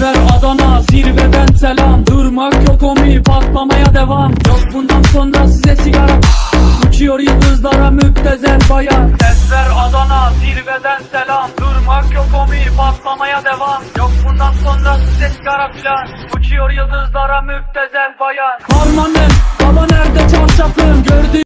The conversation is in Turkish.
Desver Adana zirveden selam. Durmak yok omi patlamaya devam. Yok bundan sonra size sigara. Uçuyor yıldızlara müptezel bayan Desver Adana zirveden selam. Durmak yok omi patlamaya devam. Yok bundan sonra size sigara filan. Uçuyor yıldızlara müptezel bayan Harmanım